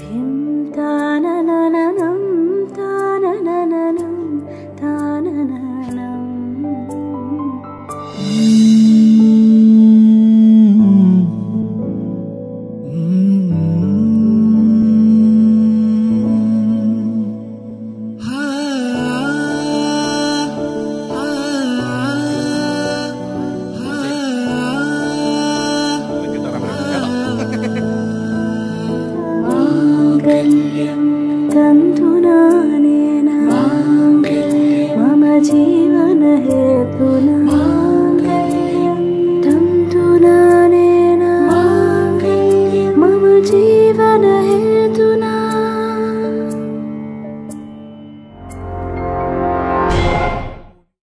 with जीवनहेतुनः। तन्तुलनेन मम जीवन